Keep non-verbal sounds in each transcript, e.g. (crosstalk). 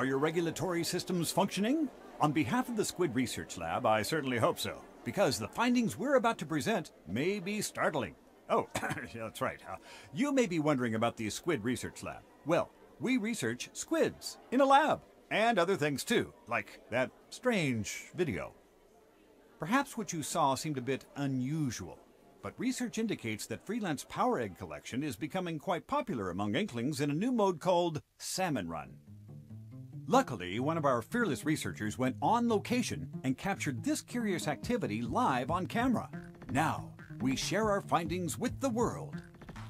Are your regulatory systems functioning? On behalf of the Squid Research Lab, I certainly hope so, because the findings we're about to present may be startling. Oh, (coughs) that's right. Uh, you may be wondering about the Squid Research Lab. Well, we research squids in a lab, and other things too, like that strange video. Perhaps what you saw seemed a bit unusual, but research indicates that freelance power egg collection is becoming quite popular among Inklings in a new mode called Salmon Run. Luckily, one of our fearless researchers went on location and captured this curious activity live on camera. Now, we share our findings with the world.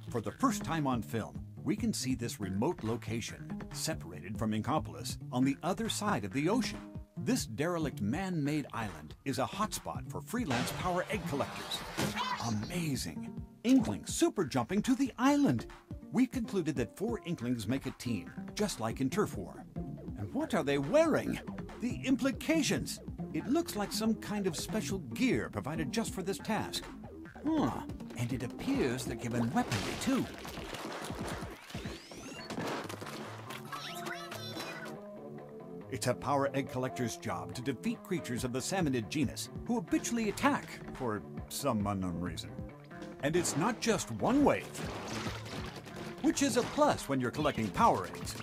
For the first time on film, we can see this remote location, separated from Inkopolis, on the other side of the ocean. This derelict man-made island is a hotspot for freelance power egg collectors. Amazing! Inkling super jumping to the island! We concluded that four Inklings make a team, just like in Turf War. What are they wearing? The implications! It looks like some kind of special gear provided just for this task. Huh, and it appears they're given weaponry too. It's a power egg collector's job to defeat creatures of the salmonid genus who habitually attack for some unknown reason. And it's not just one wave, which is a plus when you're collecting power eggs.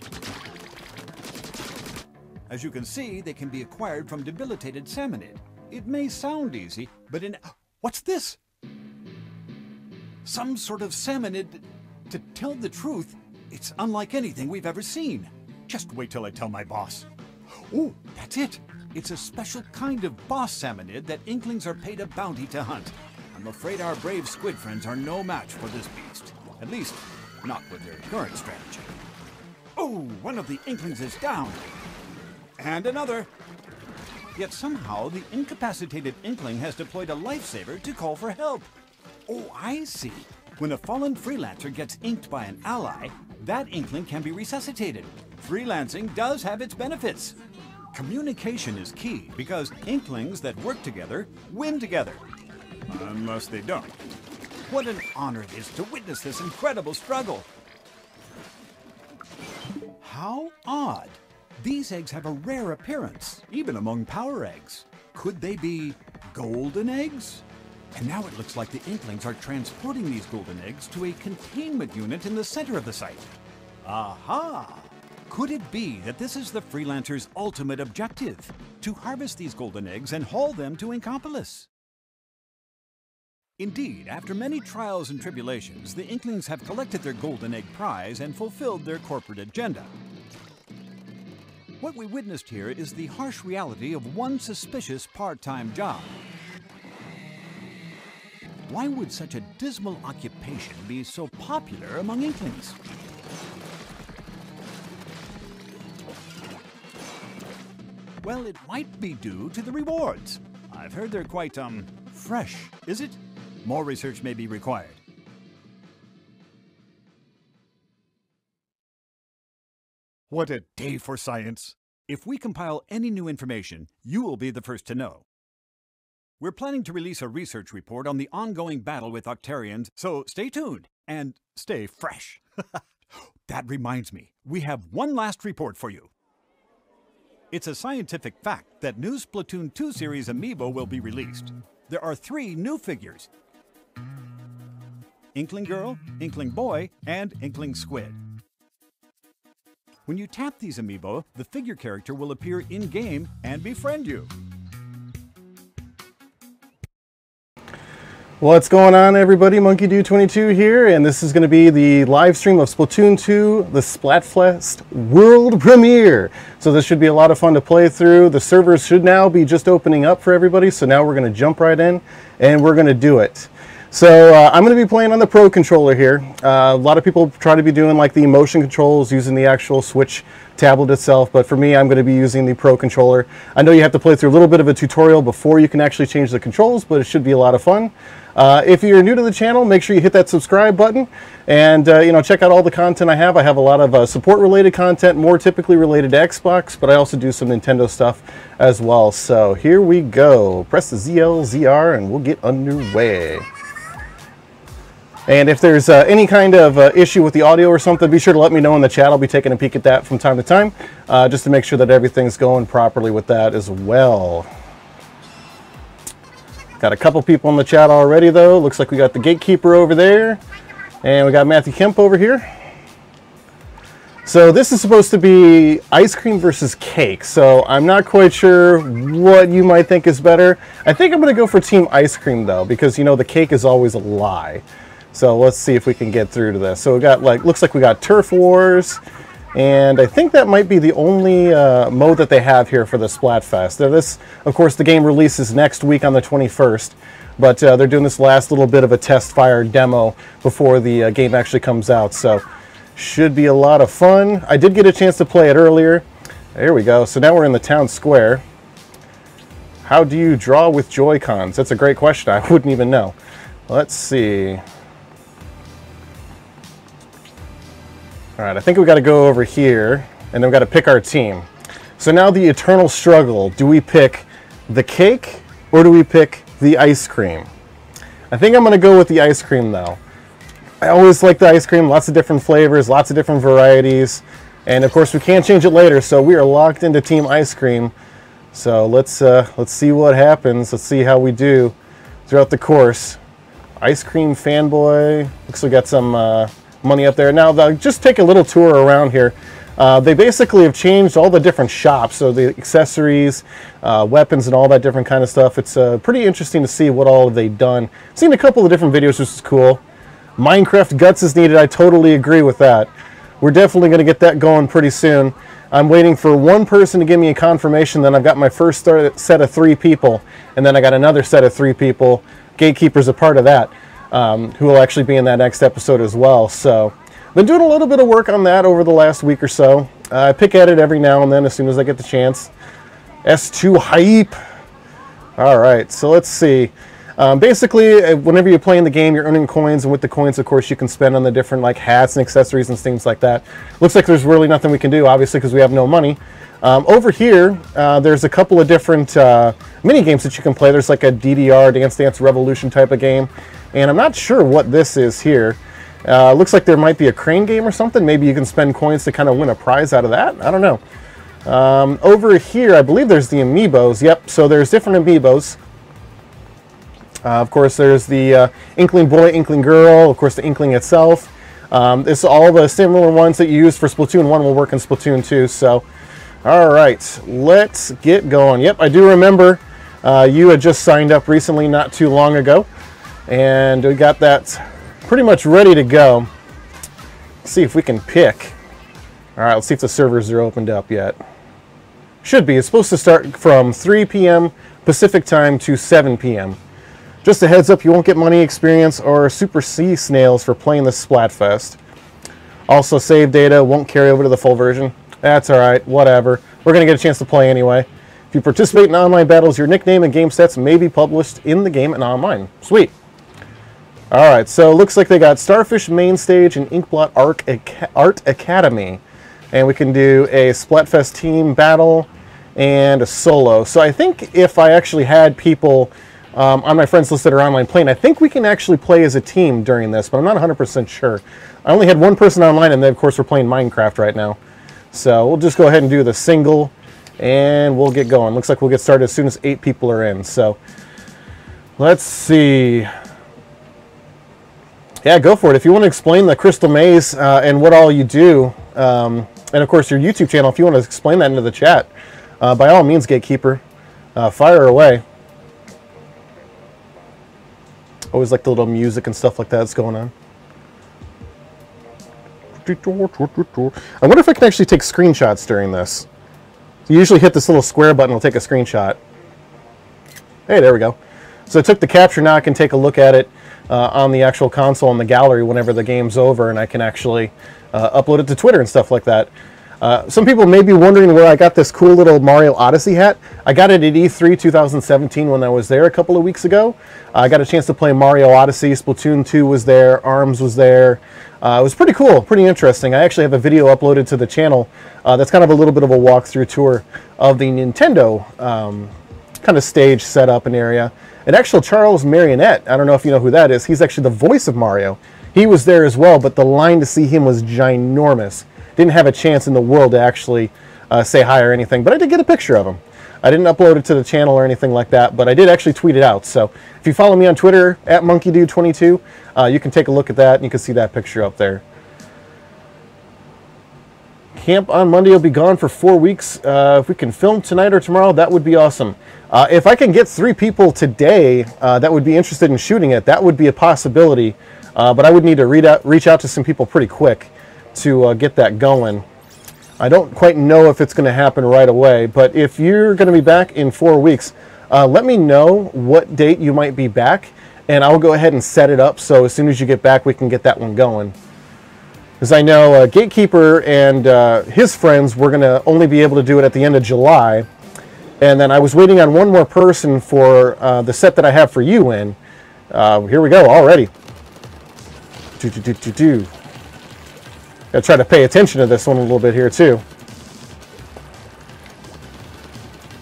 As you can see, they can be acquired from debilitated salmonid. It may sound easy, but in... What's this? Some sort of salmonid... To tell the truth, it's unlike anything we've ever seen. Just wait till I tell my boss. Oh, that's it. It's a special kind of boss salmonid that Inklings are paid a bounty to hunt. I'm afraid our brave squid friends are no match for this beast. At least, not with their current strategy. Oh, one of the Inklings is down. And another. Yet somehow the incapacitated Inkling has deployed a lifesaver to call for help. Oh, I see. When a fallen freelancer gets inked by an ally, that Inkling can be resuscitated. Freelancing does have its benefits. Communication is key because Inklings that work together win together. Unless they don't. What an honor it is to witness this incredible struggle. How odd. These eggs have a rare appearance, even among power eggs. Could they be golden eggs? And now it looks like the Inklings are transporting these golden eggs to a containment unit in the center of the site. Aha! Could it be that this is the Freelancer's ultimate objective? To harvest these golden eggs and haul them to Inkopolis? Indeed, after many trials and tribulations, the Inklings have collected their golden egg prize and fulfilled their corporate agenda. What we witnessed here is the harsh reality of one suspicious part-time job. Why would such a dismal occupation be so popular among Inklings? Well, it might be due to the rewards. I've heard they're quite, um, fresh, is it? More research may be required. What a day for science! If we compile any new information, you will be the first to know. We're planning to release a research report on the ongoing battle with Octarians, so stay tuned and stay fresh. (laughs) that reminds me, we have one last report for you. It's a scientific fact that new Splatoon 2 series amiibo will be released. There are three new figures Inkling Girl, Inkling Boy, and Inkling Squid. When you tap these amiibo, the figure character will appear in game and befriend you. What's going on everybody, Monkey Dude 22 here, and this is going to be the live stream of Splatoon 2, the Splatfest world premiere. So this should be a lot of fun to play through. The servers should now be just opening up for everybody, so now we're going to jump right in and we're going to do it. So uh, I'm going to be playing on the Pro controller here. Uh, a lot of people try to be doing like the motion controls using the actual Switch tablet itself, but for me I'm going to be using the Pro controller. I know you have to play through a little bit of a tutorial before you can actually change the controls, but it should be a lot of fun. Uh, if you're new to the channel, make sure you hit that subscribe button and uh, you know check out all the content I have. I have a lot of uh, support related content, more typically related to Xbox, but I also do some Nintendo stuff as well. So here we go. Press the ZL, ZR, and we'll get underway. And if there's uh, any kind of uh, issue with the audio or something, be sure to let me know in the chat. I'll be taking a peek at that from time to time, uh, just to make sure that everything's going properly with that as well. Got a couple people in the chat already, though. Looks like we got the gatekeeper over there, and we got Matthew Kemp over here. So this is supposed to be ice cream versus cake. So I'm not quite sure what you might think is better. I think I'm to go for team ice cream though, because you know the cake is always a lie. So let's see if we can get through to this. So we got like, looks like we got Turf Wars, and I think that might be the only uh, mode that they have here for the Splatfest. Now this, of course, the game releases next week on the 21st, but uh, they're doing this last little bit of a test fire demo before the uh, game actually comes out. So should be a lot of fun. I did get a chance to play it earlier. There we go. So now we're in the town square. How do you draw with Joy-Cons? That's a great question. I (laughs) wouldn't even know. Let's see. All right, I think we got to go over here, and then we got to pick our team. So now the eternal struggle, do we pick the cake or do we pick the ice cream? I think I'm going to go with the ice cream though. I always like the ice cream, lots of different flavors, lots of different varieties. And of course we can't change it later, so we are locked into team ice cream. So let's uh, let's see what happens. Let's see how we do throughout the course. Ice cream fanboy. Looks like we got some uh, money up there. Now, just take a little tour around here. Uh, they basically have changed all the different shops, so the accessories, uh, weapons, and all that different kind of stuff. It's uh, pretty interesting to see what all they've done. Seen a couple of different videos, which is cool. Minecraft Guts is needed. I totally agree with that. We're definitely going to get that going pretty soon. I'm waiting for one person to give me a confirmation that I've got my first set of three people, and then I got another set of three people. Gatekeeper's a part of that um, who will actually be in that next episode as well. So, been doing a little bit of work on that over the last week or so. Uh, I pick at it every now and then as soon as I get the chance. S2 hype. All right, so let's see. Um, basically, uh, whenever you're playing the game, you're earning coins, and with the coins, of course, you can spend on the different like hats and accessories and things like that. Looks like there's really nothing we can do, obviously, because we have no money. Um, over here, uh, there's a couple of different uh, mini games that you can play. There's like a DDR Dance Dance Revolution type of game, and I'm not sure what this is here. Uh, looks like there might be a crane game or something. Maybe you can spend coins to kind of win a prize out of that. I don't know. Um, over here, I believe there's the amiibos. Yep, so there's different amiibos. Uh, of course, there's the uh, Inkling Boy, Inkling Girl, of course, the Inkling itself. Um, all the similar ones that you use for Splatoon 1 will work in Splatoon 2. So, all right, let's get going. Yep, I do remember uh, you had just signed up recently, not too long ago and we got that pretty much ready to go. Let's see if we can pick. All right, let's see if the servers are opened up yet. Should be. It's supposed to start from 3 p.m. Pacific time to 7 p.m. Just a heads up, you won't get money experience or super sea snails for playing the Splatfest. Also, save data won't carry over to the full version. That's all right, whatever. We're going to get a chance to play anyway. If you participate in online battles, your nickname and game sets may be published in the game and online. Sweet. All right, so it looks like they got Starfish Main Stage and Inkblot Art Academy. And we can do a Splatfest team battle and a solo. So I think if I actually had people um, on my friends list that are online playing, I think we can actually play as a team during this, but I'm not 100% sure. I only had one person online, and then of course we're playing Minecraft right now. So we'll just go ahead and do the single, and we'll get going. Looks like we'll get started as soon as eight people are in. So let's see. Yeah, go for it. If you want to explain the Crystal Maze uh, and what all you do, um, and of course your YouTube channel, if you want to explain that into the chat, uh, by all means, Gatekeeper, uh, fire away. Always like the little music and stuff like that that's going on. I wonder if I can actually take screenshots during this. You usually hit this little square button, it'll take a screenshot. Hey, there we go. So I took the capture now, I can take a look at it uh, on the actual console in the gallery whenever the game's over, and I can actually uh, upload it to Twitter and stuff like that. Uh, some people may be wondering where I got this cool little Mario Odyssey hat. I got it at E3 2017 when I was there a couple of weeks ago. I got a chance to play Mario Odyssey. Splatoon 2 was there. ARMS was there. Uh, it was pretty cool, pretty interesting. I actually have a video uploaded to the channel uh, that's kind of a little bit of a walkthrough tour of the Nintendo um, kind of stage setup and area. And actual Charles Martinet, I don't know if you know who that is, he's actually the voice of Mario. He was there as well, but the line to see him was ginormous. Didn't have a chance in the world to actually uh, say hi or anything, but I did get a picture of him. I didn't upload it to the channel or anything like that, but I did actually tweet it out. So if you follow me on Twitter at MonkeyDude22, uh, you can take a look at that and you can see that picture up there. Camp on Monday I'll be gone for four weeks. Uh, if we can film tonight or tomorrow, that would be awesome. Uh, if I can get three people today uh, that would be interested in shooting it, that would be a possibility. Uh, but I would need to out, reach out to some people pretty quick to uh, get that going. I don't quite know if it's going to happen right away, but if you're going to be back in four weeks, uh, let me know what date you might be back, and I'll go ahead and set it up so as soon as you get back, we can get that one going. As I know, uh, Gatekeeper and uh, his friends were going to only be able to do it at the end of July. And then I was waiting on one more person for uh, the set that I have for you in. Uh, here we go already. Do, do, do, do, do. Gotta try to pay attention to this one a little bit here too.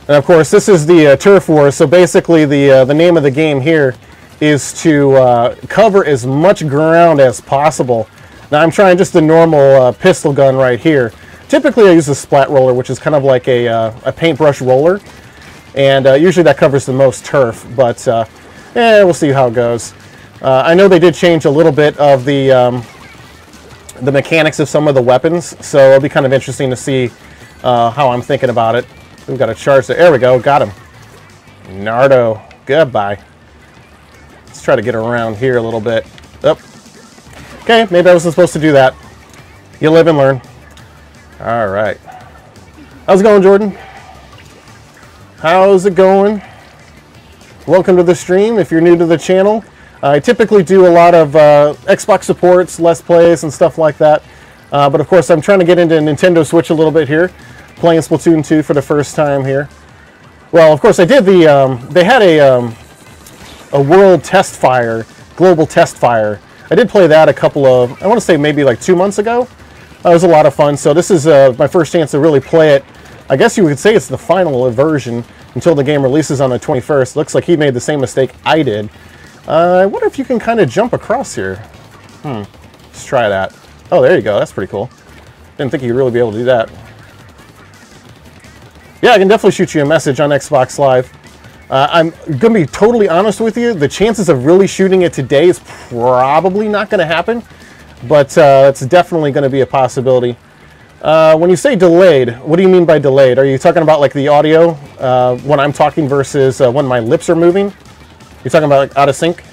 And of course, this is the uh, Turf War. So basically, the uh, the name of the game here is to cover as much ground as possible now I'm trying just a normal uh, pistol gun right here. Typically I use a splat roller, which is kind of like a, uh, a paintbrush roller. And uh, usually that covers the most turf, but uh, eh, we'll see how it goes. Uh, I know they did change a little bit of the, um, the mechanics of some of the weapons, so it'll be kind of interesting to see uh, how I'm thinking about it. We've got a charge there. There we go, got him. Nardo, goodbye. Let's try to get around here a little bit. Up. Oh. Okay, maybe I wasn't supposed to do that. You live and learn. All right. How's it going, Jordan? How's it going? Welcome to the stream. If you're new to the channel, I typically do a lot of uh, Xbox supports, Let's Plays, and stuff like that. Uh, but of course, I'm trying to get into Nintendo Switch a little bit here, playing Splatoon 2 for the first time here. Well, of course, I did the. Um, they had a um, a World Test Fire, Global Test Fire I did play that a couple of, I want to say maybe like two months ago. That was a lot of fun. So this is uh, my first chance to really play it. I guess you could say it's the final version until the game releases on the 21st. Looks like he made the same mistake I did. Uh, I wonder if you can kind of jump across here. Hmm. Let's try that. Oh, there you go. That's pretty cool. Didn't think you'd really be able to do that. Yeah, I can definitely shoot you a message on Xbox Live. Uh, I'm going to be totally honest with you. The chances of really shooting it today is probably not going to happen, but uh, it's definitely going to be a possibility. Uh, when you say delayed, what do you mean by delayed? Are you talking about like the audio uh, when I'm talking versus uh, when my lips are moving? You're talking about like, out of sync?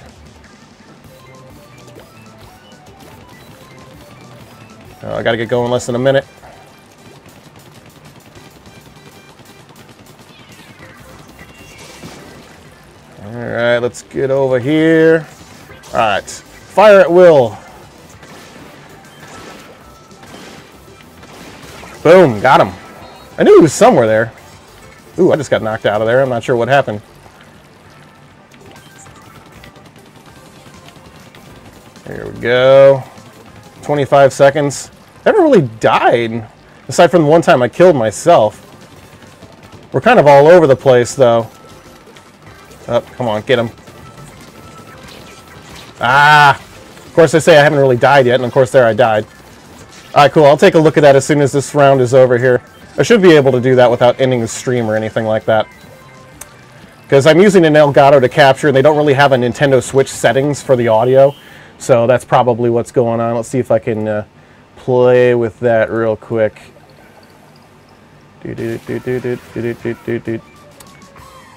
Uh, I got to get going less than a minute. Alright, let's get over here. Alright, fire at will. Boom, got him. I knew he was somewhere there. Ooh, I just got knocked out of there. I'm not sure what happened. Here we go. 25 seconds. Never really died, aside from the one time I killed myself. We're kind of all over the place, though. Oh, come on, get him. Ah! Of course, I say I haven't really died yet, and of course there I died. Alright, cool. I'll take a look at that as soon as this round is over here. I should be able to do that without ending the stream or anything like that. Because I'm using an Elgato to capture, and they don't really have a Nintendo Switch settings for the audio. So that's probably what's going on. Let's see if I can uh, play with that real quick. Do do do do do do do do do.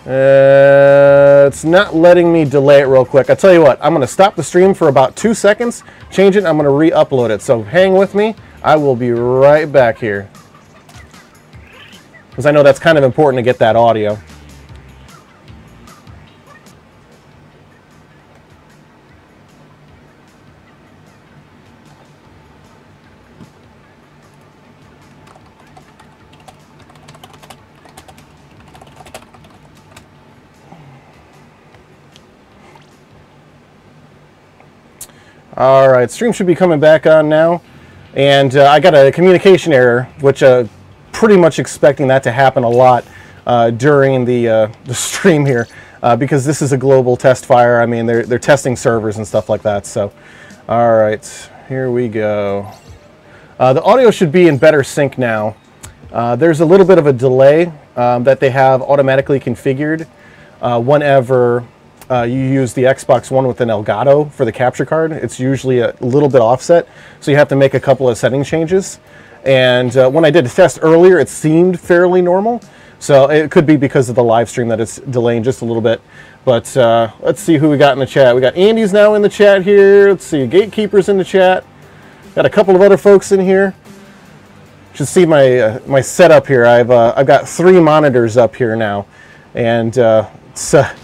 Uh, it's not letting me delay it real quick. I tell you what, I'm to stop the stream for about two seconds, change it, I'm to re-upload it. So hang with me. I will be right back here. Because I know that's kind of important to get that audio. All right, stream should be coming back on now. And uh, I got a communication error, which uh, pretty much expecting that to happen a lot. uh, during the, uh, (laughs) the stream here uh, because this is a global test fire. I mean, they're, they're testing servers and stuff like that. So, all right, here we go. Uh, the audio should be in better sync now. There's a little bit of a delay um, that they have automatically configured whenever uh, you use the Xbox One with an Elgato for the capture card. It's usually a little bit offset, so you have to make a couple of setting changes. And uh, when I did a test earlier, it seemed fairly normal. So it could be because of the live stream that it's delaying just a little bit. But uh, let's see who we got in the chat. We got Andy's now in the chat here. Let's see, Gatekeeper's in the chat. Got a couple of other folks in here. Should see my uh, my setup here. I've uh, I've got three monitors up here now, and it's uh,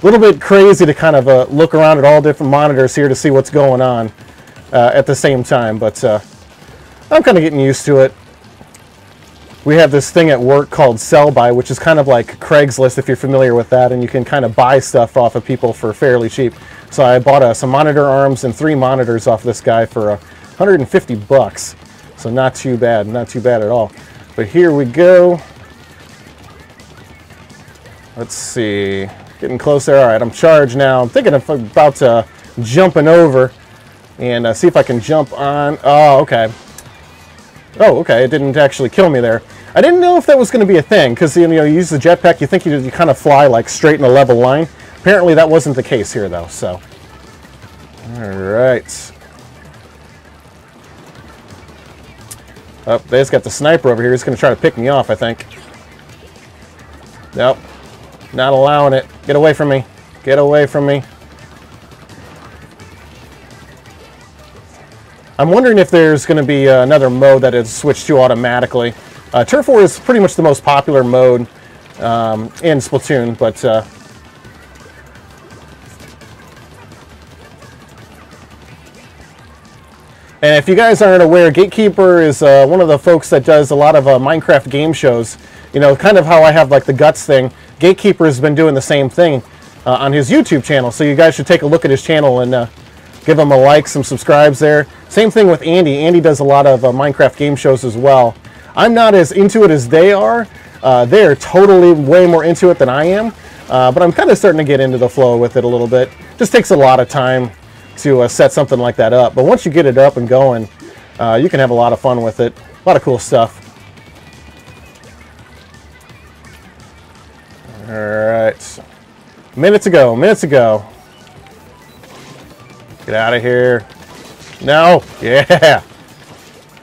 a little bit crazy to kind of uh, look around at all different monitors here to see what's going on at the same time. But I'm kind of getting used to it. We have this thing at work called Sell By, which is kind of like Craigslist if you're familiar with that, and you can kind of buy stuff off of people for fairly cheap. So I bought uh, some monitor arms and three monitors off this guy for uh, 150 bucks. So not too bad, not too bad at all. But here we go. Let's see, getting closer. All right, I'm charged now. I'm thinking of about uh, jumping over and uh, see if I can jump on. Oh, okay. Oh, okay, it didn't actually kill me there. I didn't know if that was going to be a thing, because you know, you use the jetpack, you think you, you kind of fly like straight in a level line. Apparently that wasn't the case here, though, so. Alright. Oh, they just got the sniper over here. He's going to try to pick me off, I think. Nope. Not allowing it. Get away from me. Get away from me. I'm wondering if there's going to be uh, another mode that is switched to automatically. Uh, Turf War is pretty much the most popular mode um, in Splatoon, but uh, And if you guys aren't aware, Gatekeeper is uh, one of the folks that does a lot of uh, Minecraft game shows. You know, kind of how I have like the Guts thing. Gatekeeper has been doing the same thing uh, on his YouTube channel, so you guys should take a look at his channel and uh, give him a like, some subscribes there. Same thing with Andy. Andy does a lot of uh, Minecraft game shows as well. I'm not as into it as they are. Uh, they're totally way more into it than I am. Uh, but I'm kind of starting to get into the flow with it a little bit. Just takes a lot of time to set something like that up. But once you get it up and going, you can have a lot of fun with it. A lot of cool stuff. All right. Minutes ago, minutes ago. Get out of here. No. Yeah.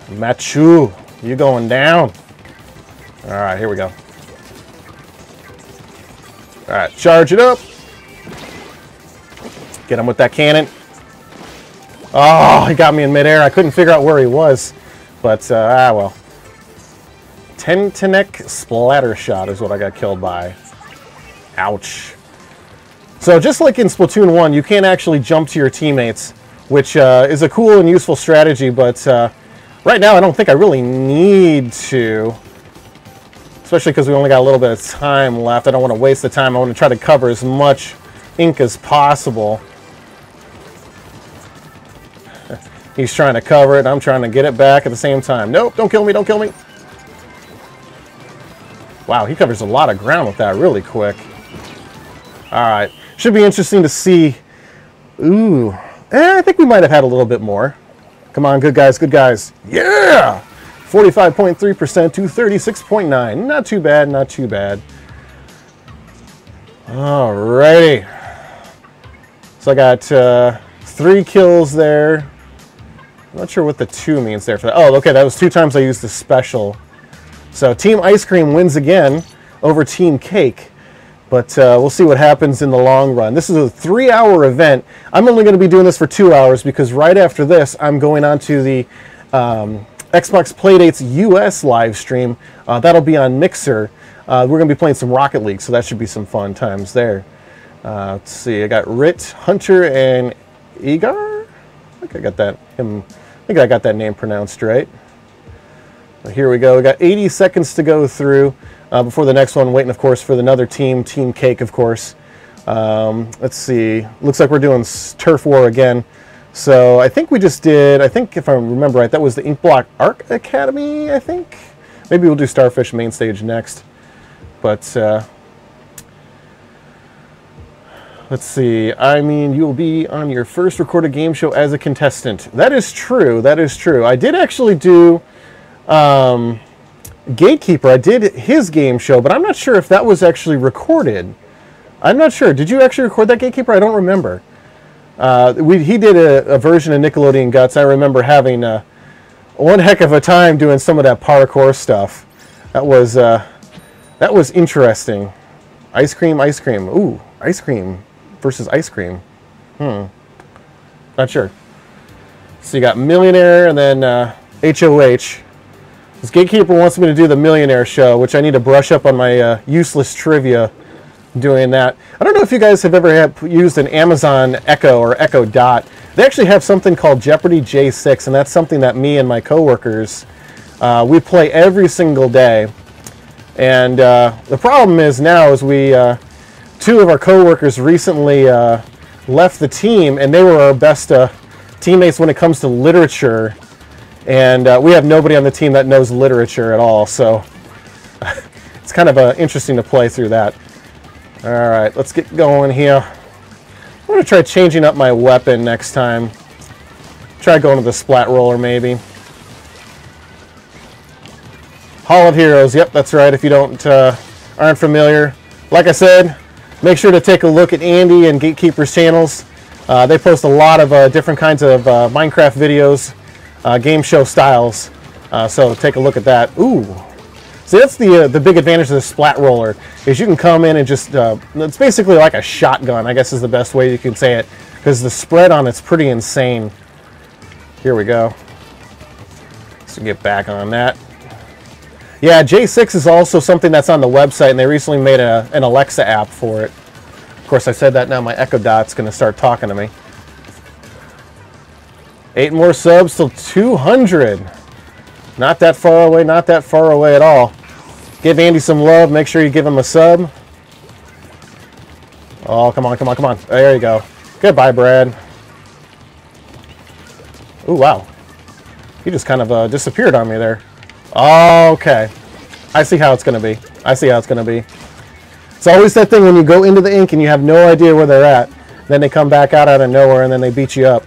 Machu, you going down. All right, here we go. All right, charge it up. Get him with that cannon. Oh, he got me in midair. I couldn't figure out where he was. But, uh, ah, well. Tentatek Splatter Shot is what I got killed by. Ouch. So just like in Splatoon 1, you can't actually jump to your teammates, which uh, is a cool and useful strategy, but uh, right now I don't think I really need to. Especially because we only got a little bit of time left. I don't want to waste the time. I want to try to cover as much ink as possible. (laughs) He's trying to cover it. I'm trying to get it back at the same time. Nope, don't kill me, don't kill me. Wow, he covers a lot of ground with that really quick. All right. Should be interesting to see. Ooh. Eh, I think we might have had a little bit more. Come on, good guys, good guys. Yeah! 45.3% to 36.9. Not too bad, not too bad. Alrighty. So I got uh, three kills there. I'm not sure what the two means there for that. Oh, okay, that was two times I used the special. So Team Ice Cream wins again over Team Cake. But uh, we'll see what happens in the long run. This is a three hour event. I'm only going to be doing this for two hours because right after this, I'm going on to the um, Xbox Playdates US live stream. Uh, that'll be on Mixer. Uh, we're going to be playing some Rocket League, so that should be some fun times there. Uh, let's see, I got Rit, Hunter, and Egar? I think I got that, him, I think I got that name pronounced right. Here we go. We got 80 seconds to go through uh, before the next one. Waiting, of course, for another team, Team Cake, of course. Um, let's see. Looks like we're doing Turf War again. So I think we just did, I think if I remember right, that was the Inkblot Art Academy, I think. Maybe we'll do Starfish main stage next. But uh, let's see. I mean, you will be on your first recorded game show as a contestant. That is true. That is true. I did actually do um, Gatekeeper. I did his game show, but I'm not sure if that was actually recorded. I'm not sure. Did you actually record that Gatekeeper? I don't remember. Uh, we, he did a, a, version of Nickelodeon Guts. I remember having uh, one heck of a time doing some of that parkour stuff. That was uh, that was interesting. Ice cream, ice cream. Ooh, ice cream versus ice cream. Hmm. Not sure. So you got Millionaire and then HOH. This gatekeeper wants me to do the Millionaire show, which I need to brush up on my uh, useless trivia doing that. I don't know if you guys have ever had, used an Amazon Echo or Echo Dot. They actually have something called Jeopardy J6, and that's something that me and my coworkers uh, we play every single day. And uh, the problem is now is we uh, two of our coworkers recently uh, left the team, and they were our best uh, teammates when it comes to literature. And uh, we have nobody on the team that knows literature at all, so (laughs) it's kind of interesting to play through that. All right, let's get going here. I'm to try changing up my weapon next time. Try going to the splat roller, maybe. Hall of Heroes, yep, that's right, if you don't uh, aren't familiar. Like I said, make sure to take a look at Andy and Gatekeeper's channels. Uh, they post a lot of uh, different kinds of uh, Minecraft videos, uh, game show styles, uh, so take a look at that. Ooh, so that's the uh, the big advantage of the splat roller is you can come in and just uh, it's basically like a shotgun. I guess is the best way you can say it because the spread on it's pretty insane. Here we go. So get back on that. Yeah, J6 is also something that's on the website, and they recently made a, an Alexa app for it. Of course, I said that now my Echo Dot's going to start talking to me. Eight more subs till 200. Not that far away, not that far away at all. Give Andy some love. Make sure you give him a sub. Oh, come on, come on, come on. There you go. Goodbye, Brad. Ooh, wow. He just kind of uh, disappeared on me there. Okay. I see how it's going to be. I see how it's going to be. It's always that thing when you go into the ink and you have no idea where they're at. Then they come back out out of nowhere and then they beat you up.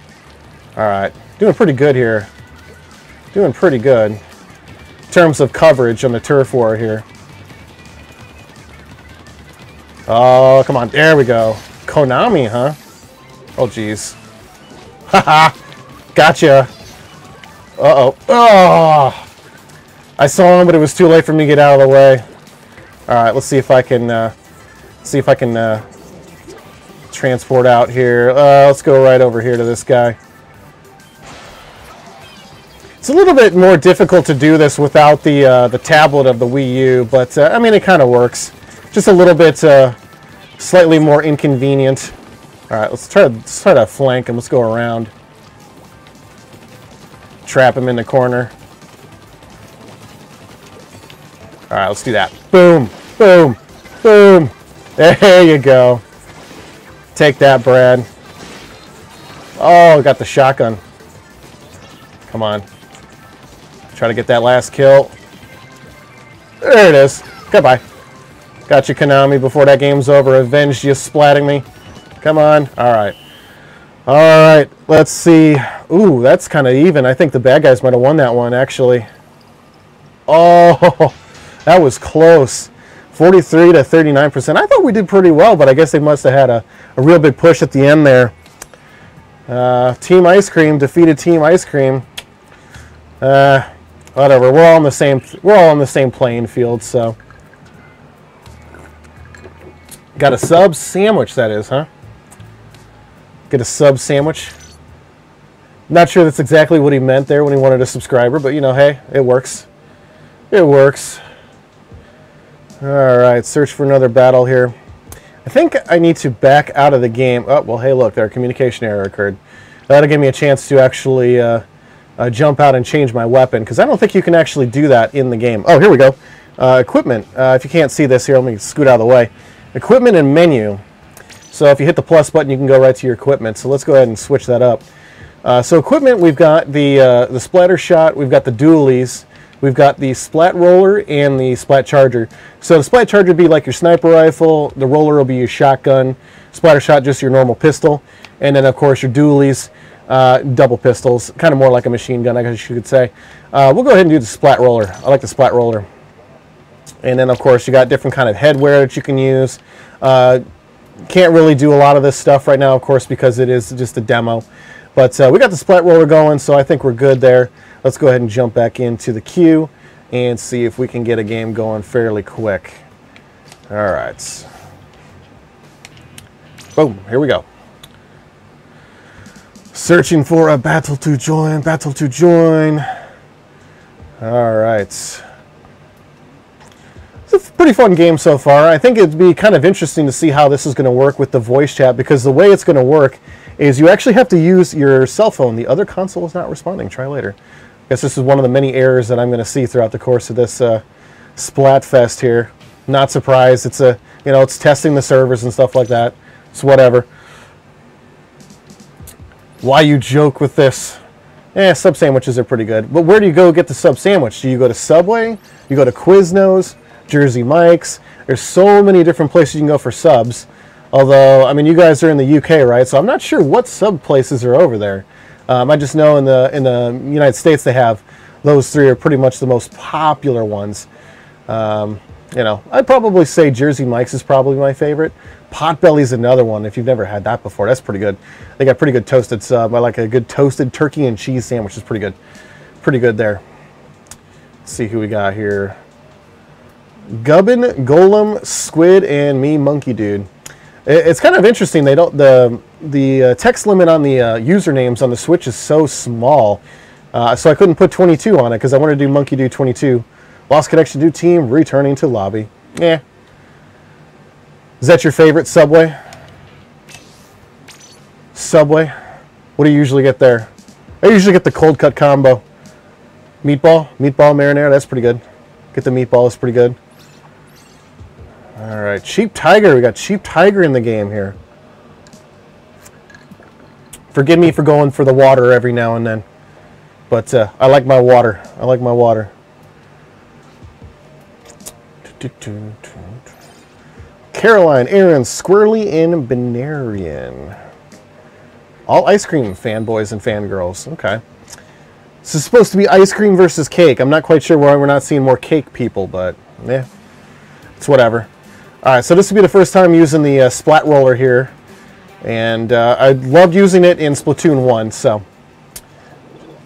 All right. Doing pretty good here. Doing pretty good in terms of coverage on the turf war here. Oh, come on. There we go. Konami, huh? Oh, jeez. (laughs) Haha. gotcha. Uh-oh. Oh! I saw him, but it was too late for me to get out of the way. All right, let's see if I can uh, see if I can uh, transport out here. Uh, let's go right over here to this guy. It's a little bit more difficult to do this without the uh, the tablet of the Wii U, but uh, I mean it kind of works. Just a little bit uh, slightly more inconvenient. All right, let's try let's try to flank him. Let's go around. Trap him in the corner. All right, let's do that. Boom, boom, boom. There you go. Take that, Brad. Oh, I got the shotgun. Come on. Try to get that last kill. There it is. Goodbye. Got you, Konami, before that game's over. Avenged you splatting me. Come on. All right. All right. Let's see. Ooh, that's kind of even. I think the bad guys might have won that one, actually. Oh, (laughs) that was close. 43 to 39%. I thought we did pretty well, but I guess they must have had a, a real big push at the end there. Uh, Team Ice Cream defeated Team Ice Cream. Uh, whatever. We're all on the same. We're all on the same playing field. So, got a sub sandwich. That is, huh? Get a sub sandwich. Not sure that's exactly what he meant there when he wanted a subscriber, but you know, hey, it works. It works. All right, search for another battle here. I think I need to back out of the game. Oh, well, hey, look, there, communication error occurred. That'll give me a chance to actually uh, uh, jump out and change my weapon because I don't think you can actually do that in the game. Oh, here we go. Uh, equipment. Uh, if you can't see this here, let me scoot out of the way. Equipment and menu. So if you hit the plus button, you can go right to your equipment. So let's go ahead and switch that up. Uh, so equipment, we've got the uh, the splatter shot, we've got the dualies, we've got the splat roller and the splat charger. So the splat charger would be like your sniper rifle, the roller will be your shotgun, splatter shot just your normal pistol, and then of course your dualies, uh, double pistols, kind of more like a machine gun, I guess you could say. Uh, we'll go ahead and do the splat roller. I like the splat roller. And then of course you got different kind of headwear that you can use. Uh, can't really do a lot of this stuff right now, of course, because it is just a demo. But uh, we got the splat roller going, so I think we're good there. Let's go ahead and jump back into the queue and see if we can get a game going fairly quick. All right. Boom, here we go. Searching for a battle to join, battle to join. All right. It's a pretty fun game so far. I think it'd be kind of interesting to see how this is going to work with the voice chat because the way it's going to work is you actually have to use your cell phone. The other console is not responding. Try later. I guess this is one of the many errors that I'm going to see throughout the course of this uh, Splatfest here. Not surprised. It's a you know it's testing the servers and stuff like that. It's whatever. Why you joke with this? Eh, sub sandwiches are pretty good. But where do you go get the sub sandwich? Do you go to Subway? You go to Quiznos, Jersey Mike's? There's so many different places you can go for subs. Although, I mean, you guys are in the UK, right? So I'm not sure what sub places are over there. Um, I just know in the in the United States they have those three are pretty much the most popular ones. Um, you know, I'd probably say Jersey Mike's is probably my favorite. Potbelly's another one. If you've never had that before, that's pretty good. They got pretty good toasted sub. I like a good toasted turkey and cheese sandwich. is pretty good. Pretty good there. Let's see who we got here. Gubbin, Golem, Squid, and me, Monkey Dude. It's kind of interesting. They don't the the uh, text limit on the uh, usernames on the Switch is so small, uh, so I couldn't put 22 on it because I wanted to do Monkey Dude 22. Lost connection to team, returning to lobby. Yeah. Is that your favorite Subway? Subway? What do you usually get there? I usually get the cold cut combo. Meatball, meatball marinara, that's pretty good. Get the meatball, it's pretty good. All right, Cheap Tiger. We got Cheap Tiger in the game here. Forgive me for going for the water every now and then. But uh, I like my water. I like my water. Caroline, Aaron, Squirrely, and Benarian. All ice cream fanboys and fangirls. Okay. This is supposed to be ice cream versus cake. I'm not quite sure why we're not seeing more cake people, but yeah, it's whatever. All right, so this will be the first time using the uh, splat roller here. And uh, I loved using it in Splatoon 1, so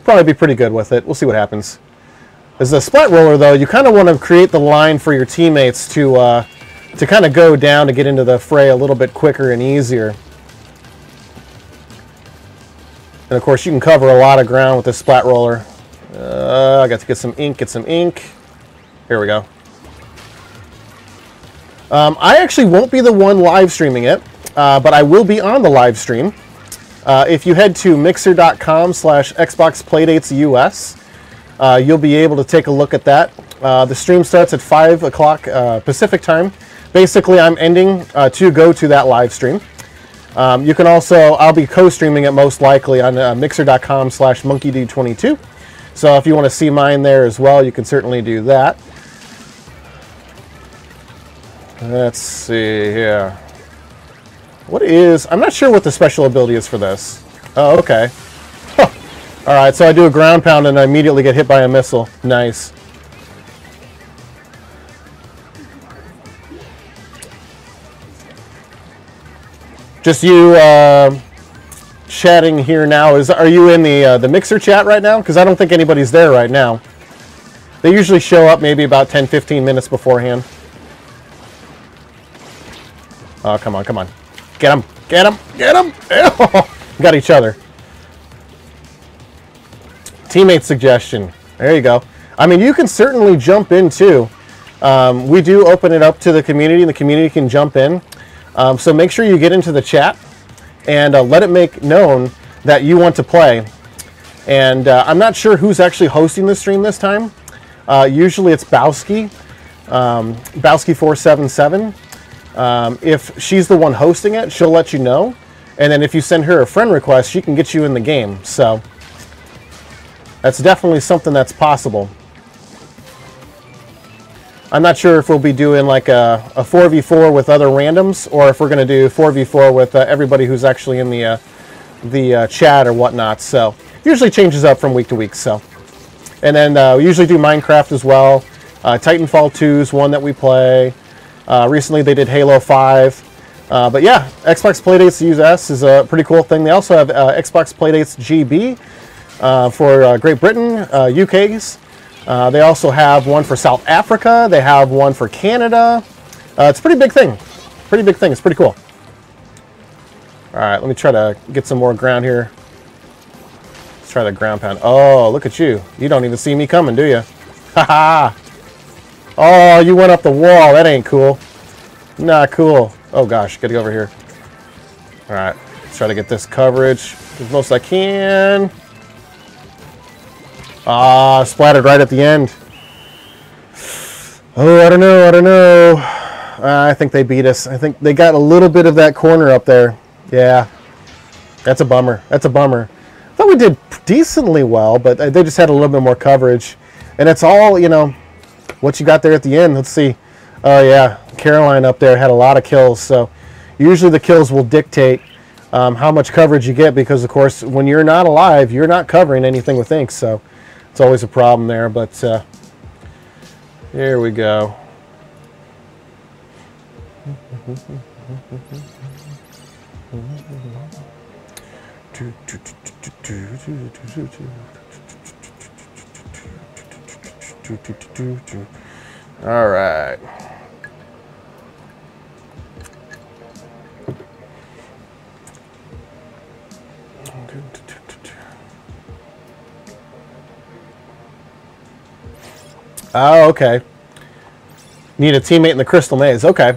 probably be pretty good with it. We'll see what happens. As a splat roller, though, you kind of want to create the line for your teammates to, uh, to kind of go down to get into the fray a little bit quicker and easier. And of course, you can cover a lot of ground with this splat roller. Uh, I got to get some ink, get some ink. Here we go. Um, I actually won't be the one live streaming it, uh, but I will be on the live stream. Uh, if you head to mixer.com slash Xbox Playdates US, uh, you'll be able to take a look at that. Uh, the stream starts at 5 o'clock uh, Pacific time. Basically, I'm ending uh, to go to that live stream. Um, you can also, I'll be co-streaming it most likely on mixer.com slash monkeydude22. So if you want to see mine there as well, you can certainly do that. Let's see here. What is... I'm not sure what the special ability is for this. Oh, okay. Huh. Alright, so I do a ground pound and I immediately get hit by a missile. Nice. Just you uh, chatting here now. Is Are you in the, uh, the mixer chat right now? Because I don't think anybody's there right now. They usually show up maybe about 10-15 minutes beforehand. Oh, come on, come on. Get him, get him, get him! (laughs) Got each other. Teammate suggestion. There you go. I mean, you can certainly jump in too. Um, we do open it up to the community, and the community can jump in. Um, so make sure you get into the chat and uh, let it make known that you want to play. And uh, I'm not sure who's actually hosting the stream this time. Uh, usually it's Bowski, um, Bowski477. Um, if she's the one hosting it, she'll let you know. And then if you send her a friend request, she can get you in the game. So that's definitely something that's possible. I'm not sure if we'll be doing like a, a 4v4 with other randoms or if we're going to do 4v4 with uh, everybody who's actually in the, uh, the uh, chat or whatnot. So usually changes up from week to week. So, And then uh, we usually do Minecraft as well. Uh, Titanfall 2 is one that we play. Uh, recently they did Halo 5. but yeah, Xbox Playdates US is a pretty cool thing. They also have Xbox Playdates GB for Great Britain, UK's. Uh, they also have one for South Africa. They have one for Canada. Uh, it's a pretty big thing. Pretty big thing. It's pretty cool. All right, let me try to get some more ground here. Let's try the ground pound. Oh, look at you. You don't even see me coming, do you? Ha ha. Oh, you went up the wall. That ain't cool. Not cool. Oh gosh, gotta go over here. All right, let's try to get this coverage as most I can. Ah, splattered right at the end. Oh, I don't know, I don't know. Uh, I think they beat us. I think they got a little bit of that corner up there. Yeah, that's a bummer. That's a bummer. I thought we did decently well, but they just had a little bit more coverage. And it's all, you know, what you got there at the end. Let's see. Oh, yeah, Caroline up there had a lot of kills. So usually the kills will dictate um, how much coverage you get because, of course, when you're not alive, you're not covering anything with ink. So it's always a problem there, but uh, here we go. All right. Oh, okay. Need a teammate in the Crystal Maze. Okay.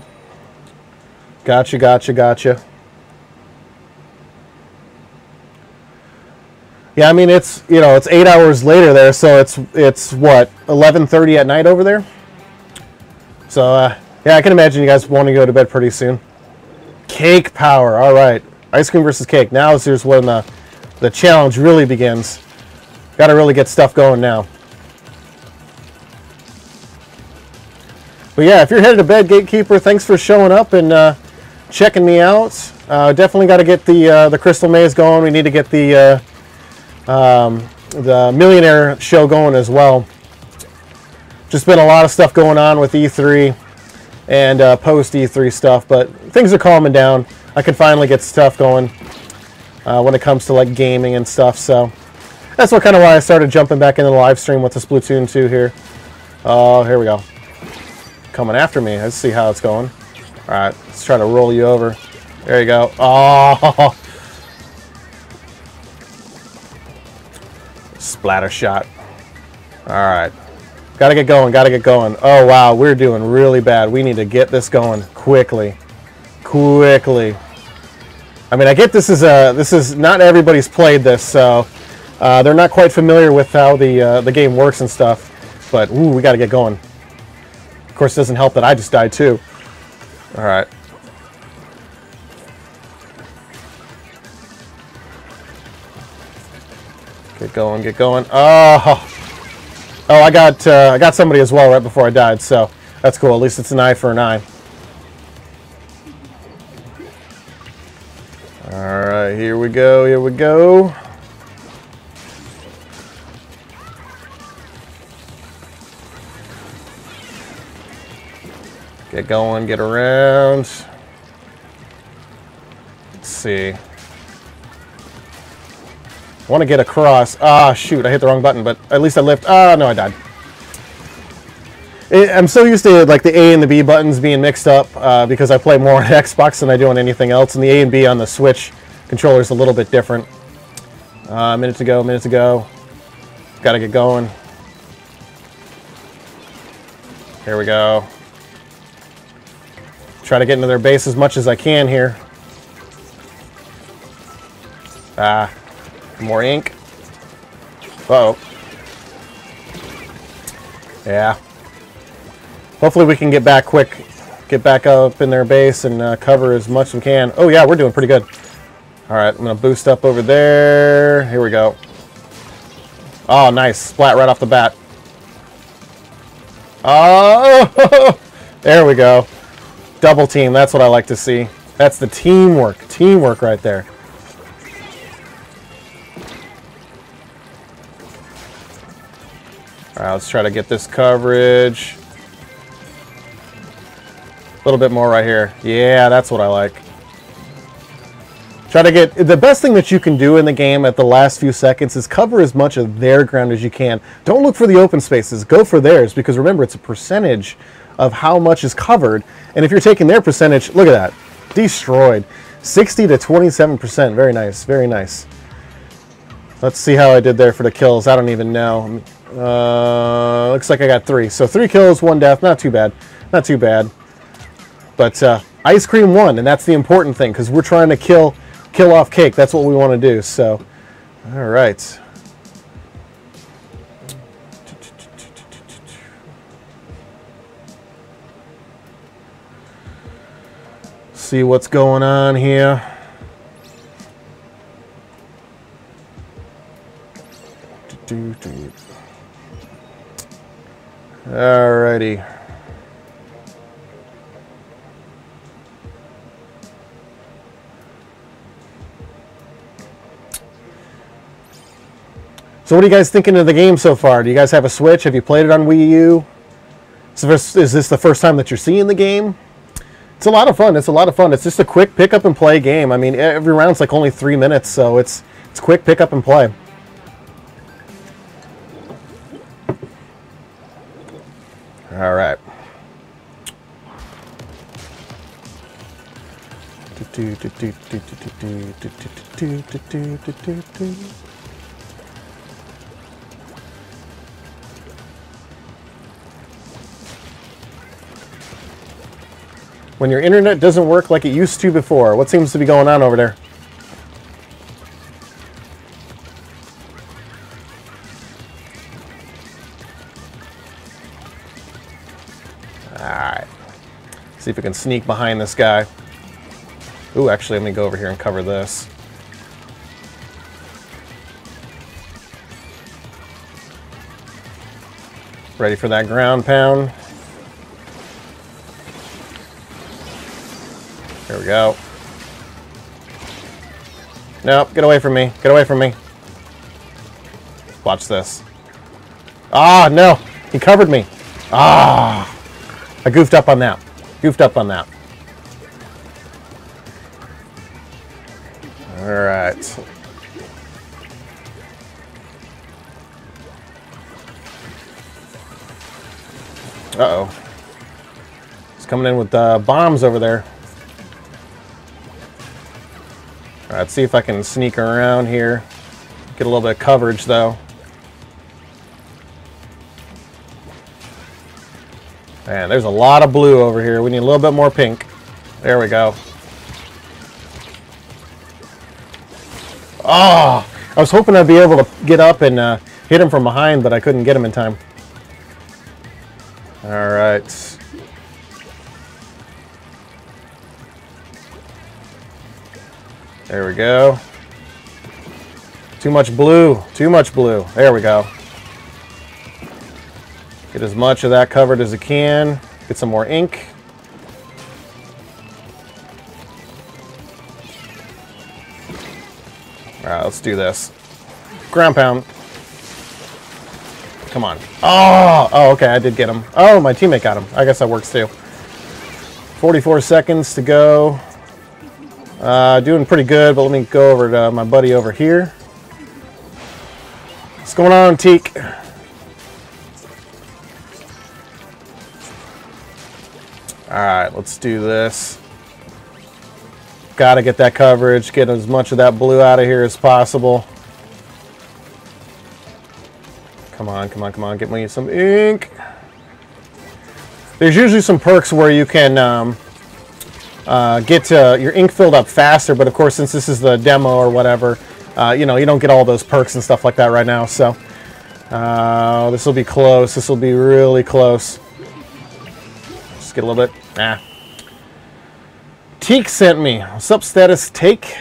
Gotcha, gotcha, gotcha. Yeah, I mean it's you know it's eight hours later there, so it's it's what eleven thirty at night over there. So uh, yeah, I can imagine you guys want to go to bed pretty soon. Cake power. All right, ice cream versus cake. Now here's when the the challenge really begins. Got to really get stuff going now. But yeah, if you're headed to bed, Gatekeeper, thanks for showing up and uh, checking me out. Uh, definitely got to get the uh, the Crystal Maze going. We need to get the uh, um, the Millionaire show going as well. Just been a lot of stuff going on with E3 and uh, post E3 stuff, but things are calming down. I can finally get stuff going uh, when it comes to like gaming and stuff. So that's what kind of why I started jumping back into the live stream with the Splatoon 2 here. Oh, here we go coming after me. Let's see how it's going. All right, let's try to roll you over. There you go. Oh! (laughs) Splatter shot. All right. Got to get going, got to get going. Oh, wow, we're doing really bad. We need to get this going quickly. Quickly. I mean, I get this is a this is not everybody's played this, so uh, they're not quite familiar with how the uh, the game works and stuff. But ooh, we got to get going course, it doesn't help that I just died too. All right. Get going, get going. Oh, oh! I got uh, I got somebody as well right before I died, so that's cool. At least it's an eye for an eye. All right, here we go. Here we go. Get going, get around. Let's see. Want to get across. Ah, shoot, I hit the wrong button, but at least I lift. Ah, no, I died. It, I'm so used to like the A and the B buttons being mixed up uh, because I play more (laughs) on Xbox than I do on anything else, and the A and B on the Switch controller is a little bit different. Uh, a minute to go, minute to go. Got to get going. Here we go. Try to get into their base as much as I can here. Ah, more ink. Uh oh Yeah. Hopefully we can get back quick, get back up in their base and uh, cover as much as we can. Oh yeah, we're doing pretty good. All right, I'm gonna boost up over there. Here we go. Oh, nice. Splat right off the bat. Oh, (laughs) there we go. Double team. That's what I like to see. That's the teamwork. Teamwork right there. All right, let's try to get this coverage. A little bit more right here. Yeah, that's what I like. Try to get the best thing that you can do in the game at the last few seconds is cover as much of their ground as you can. Don't look for the open spaces. Go for theirs because remember it's a percentage of how much is covered. And if you're taking their percentage, look at that. Destroyed. 60 to 27%. Very nice. Very nice. Let's see how I did there for the kills. I don't even know. Uh, looks like I got three. So three kills, one death. Not too bad. Not too bad. But uh, ice cream won, and that's the important thing because we're trying to kill kill off cake. That's what we want to do. So, all right. See what's going on here. Alrighty. So what are you guys thinking of the game so far? Do you guys have a Switch? Have you played it on Wii U? Is this the first time that you're seeing the game? It's a lot of fun. It's a lot of fun. It's just a quick pick up and play game. I mean, every round's like only three minutes, so it's it's quick pick up and play. All right. When your internet doesn't work like it used to before. What seems to be going on over there? Alright. See if we can sneak behind this guy. Ooh, actually, let me go over here and cover this. Ready for that ground pound. There we go. Nope, get away from me. Get away from me. Watch this. Ah, no. He covered me. Ah. I goofed up on that. Goofed up on that. All right. Uh-oh. He's coming in with uh, bombs over there. Let's see if I can sneak around here. Get a little bit of coverage though. Man, there's a lot of blue over here. We need a little bit more pink. There we go. Oh, I was hoping I'd be able to get up and uh, hit him from behind, but I couldn't get him in time. All right. There we go. Too much blue. Too much blue. There we go. Get as much of that covered as I can. Get some more ink. Alright, let's do this. Ground pound. Come on. Oh! Oh, okay, I did get him. Oh, my teammate got him. I guess that works too. 44 seconds to go. Uh, doing pretty good, but let me go over to my buddy over here. What's going on, Teak? Alright, let's do this. Gotta get that coverage, get as much of that blue out of here as possible. Come on, come on, come on, get me some ink. There's usually some perks where you can um, uh, get uh, your ink filled up faster. But of course, since this is the demo or whatever, uh, you know, you don't get all those perks and stuff like that right now. So uh, this will be close. This will be really close. Just get a little bit. Ah. Teak sent me. What's up, status take?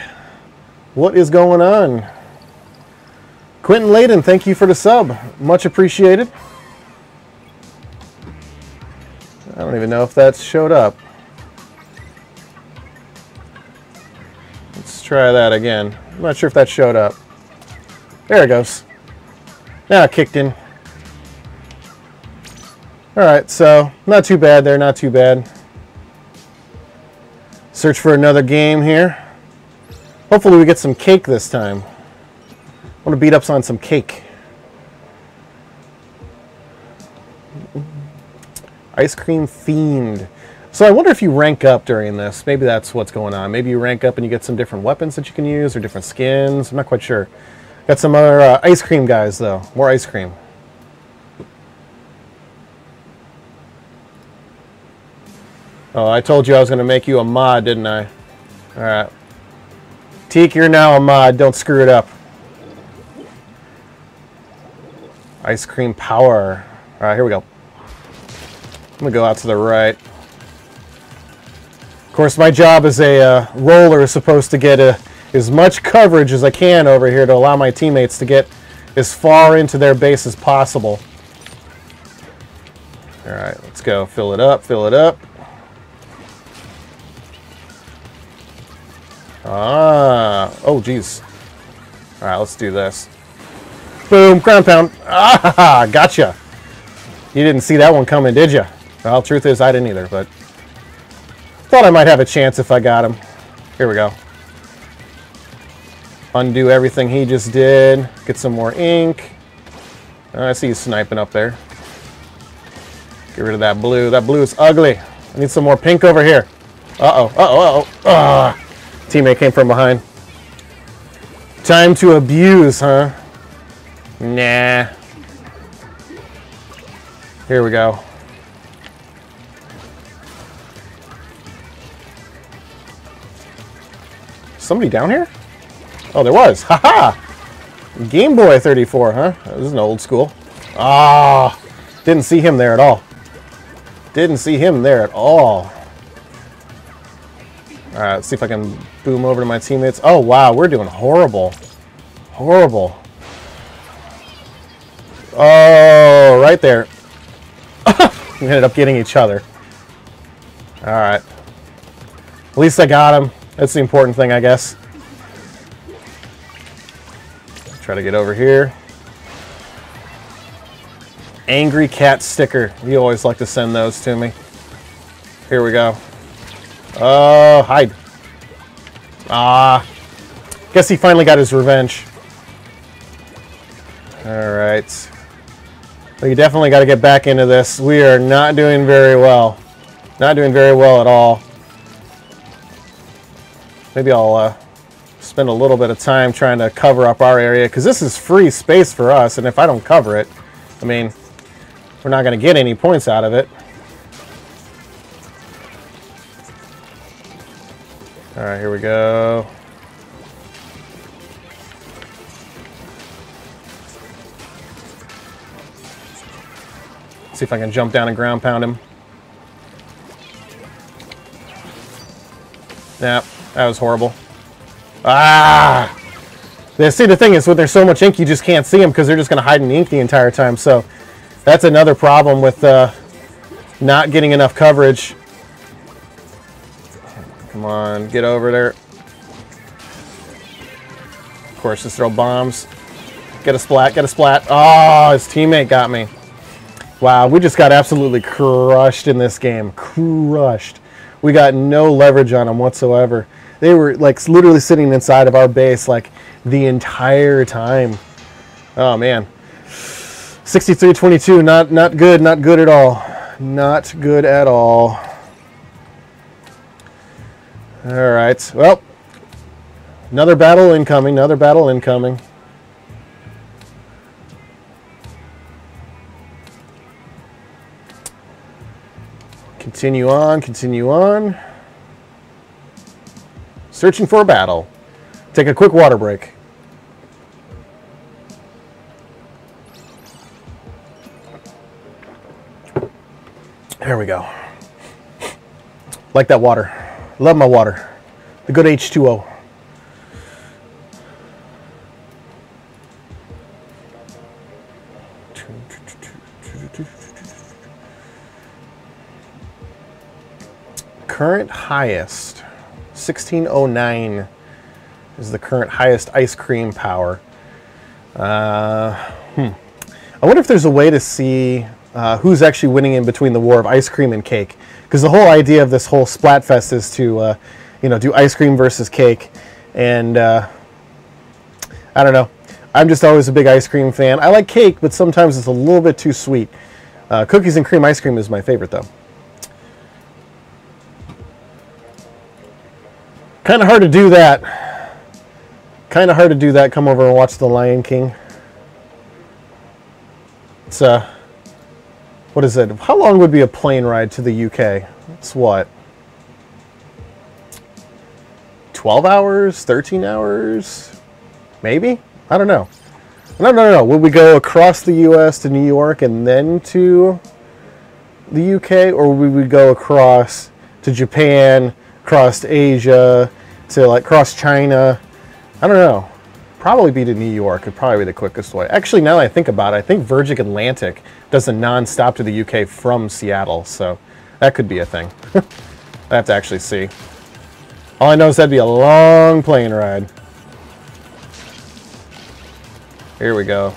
What is going on? Quentin Layden, thank you for the sub. Much appreciated. I don't even know if that showed up. Try that again. I'm not sure if that showed up. There it goes. Now it kicked in. Alright, so not too bad there, not too bad. Search for another game here. Hopefully we get some cake this time. I want to beat ups on some cake. Ice cream fiend. So I wonder if you rank up during this. Maybe that's what's going on. Maybe you rank up and you get some different weapons that you can use or different skins. I'm not quite sure. Got some other uh, ice cream guys though. More ice cream. Oh, I told you I was going to make you a mod, didn't I? Alright. Teak, you're now a mod. Don't screw it up. Ice cream power. Alright, here we go. I'm going to go out to the right. Course, my job as a uh, roller is supposed to get a, as much coverage as I can over here to allow my teammates to get as far into their base as possible. Alright, let's go. Fill it up, fill it up. Ah, oh geez. All right, let's do this. Boom, ground pound. Ah, (laughs) gotcha. You didn't see that one coming, did you? Well, truth is, I didn't either, but thought I might have a chance if I got him. Here we go. Undo everything he just did. Get some more ink. I see you sniping up there. Get rid of that blue. That blue is ugly. I need some more pink over here. Uh-oh, uh-oh, uh-oh. Ah. Teammate came from behind. Time to abuse, huh? Nah. Here we go. Somebody down here? Oh, there was. Haha! -ha! Game Boy 34, huh? This is an old school. Ah! Didn't see him there at all. Didn't see him there at all. Alright, let's see if I can boom over to my teammates. Oh, wow, we're doing horrible. Horrible. Oh, right there. (laughs) we ended up getting each other. Alright. At least I got him. That's the important thing, I guess. Try to get over here. Angry cat sticker. You always like to send those to me. Here we go. Oh, hide. Ah. Guess he finally got his revenge. Alright. We definitely got to get back into this. We are not doing very well. Not doing very well at all. Maybe I'll uh, spend a little bit of time trying to cover up our area because this is free space for us and if I don't cover it, I mean, we're not going to get any points out of it. All right, here we go. See if I can jump down and ground pound him. Yep, that was horrible. Ah! See, the thing is, when there's so much ink, you just can't see them because they're just going to hide in the ink the entire time. So that's another problem with uh, not getting enough coverage Come on, get over there. Of course, just throw bombs. Get a splat, get a splat. Oh, his teammate got me. Wow, we just got absolutely crushed in this game. Crushed. We got no leverage on them whatsoever. They were like literally sitting inside of our base like the entire time. Oh man. 63-22, not not good, not good at all. Not good at all. All right. Well, another battle incoming. Another battle incoming. Continue on. Continue on. Searching for a battle. Take a quick water break. There we go. Like that water. Love my water. The good H2O. current highest. 1609 is the current highest ice cream power. Uh, hmm. I wonder if there's a way to see uh, who's actually winning in between the war of ice cream and cake. Because the whole idea of this whole Splatfest is to, uh, you know, do ice cream versus cake. And uh, I don't know. I'm just always a big ice cream fan. I like cake, but sometimes it's a little bit too sweet. Uh, cookies and cream ice cream is my favorite, though. Kind of hard to do that. Kind of hard to do that. Come over and watch The Lion King. It's uh, what is it? How long would be a plane ride to the UK? It's what? 12 hours? 13 hours? Maybe? I don't know. No, no, no. Would we go across the US to New York and then to the UK? Or would we go across to Japan, across Asia, to like cross China? I don't know. Probably be to New York. Would probably be the quickest way. Actually, now that I think about it, I think Virgin Atlantic does a non-stop to the UK from Seattle, so that could be a thing. (laughs) I have to actually see. All I know is that'd be a long plane ride. Here we go.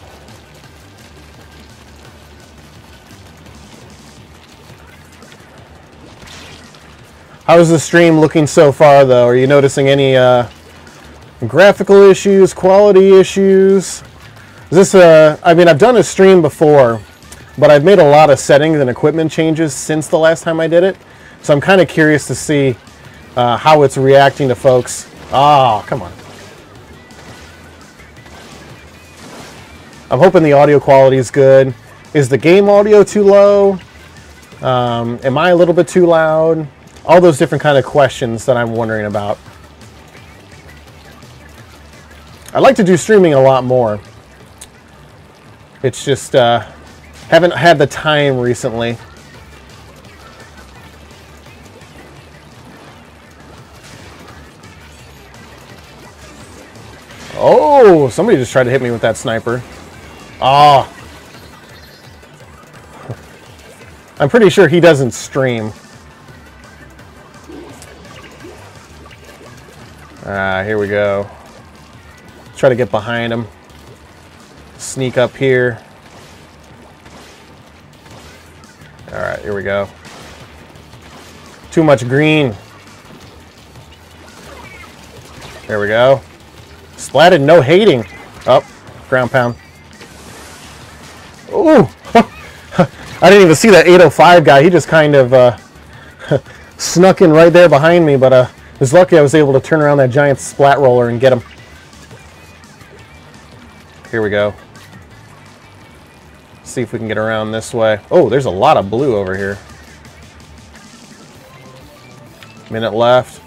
How's the stream looking so far, though? Are you noticing any uh, graphical issues, quality issues? Is this a? I mean, I've done a stream before, but I've made a lot of settings and equipment changes since the last time I did it. So I'm kind of curious to see uh, how it's reacting to folks. Oh, come on. I'm hoping the audio quality is good. Is the game audio too low? Um, am I a little bit too loud? All those different kind of questions that I'm wondering about. I'd like to do streaming a lot more. It's just, uh, haven't had the time recently. Oh, somebody just tried to hit me with that sniper. Ah. Oh. (laughs) I'm pretty sure he doesn't stream. Ah, here we go. Try to get behind him. Sneak up here. Alright, here we go. Too much green. There we go. Splatted, no hating. Up, oh, ground pound. Ooh! (laughs) I didn't even see that 805 guy. He just kind of uh, (laughs) snuck in right there behind me, but uh, was lucky I was able to turn around that giant splat roller and get him. Here we go. See if we can get around this way. Oh, there's a lot of blue over here. Minute left.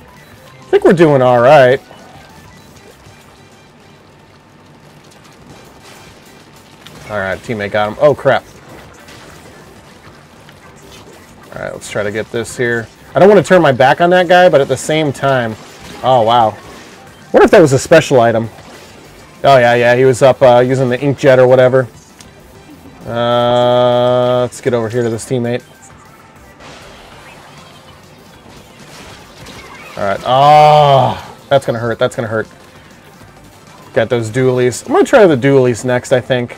I think we're doing all right. All right, teammate got him. Oh, crap. All right, let's try to get this here. I don't want to turn my back on that guy, but at the same time... Oh, wow. What if that was a special item? Oh, yeah, yeah, he was up uh, using the inkjet or whatever. Uh, let's get over here to this teammate. Alright. Oh, that's going to hurt. That's going to hurt. Got those dualies. I'm going to try the dualies next, I think.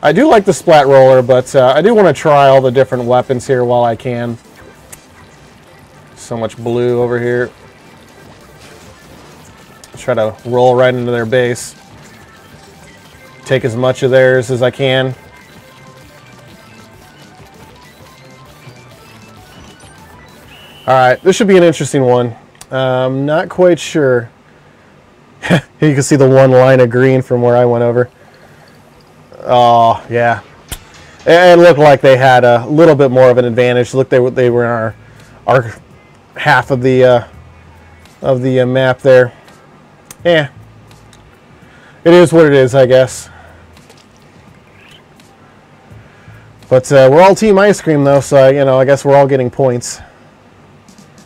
I do like the splat roller, but uh, I do want to try all the different weapons here while I can. So much blue over here. Try to roll right into their base. Take as much of theirs as I can. Alright, this should be an interesting one. I'm not quite sure. (laughs) you can see the one line of green from where I went over. Oh, yeah. It looked like they had a little bit more of an advantage. Look, they, they were in our, our half of the uh, of the uh, map there. Yeah, it is what it is, I guess. But uh, we're all Team Ice Cream, though, so you know, I guess we're all getting points.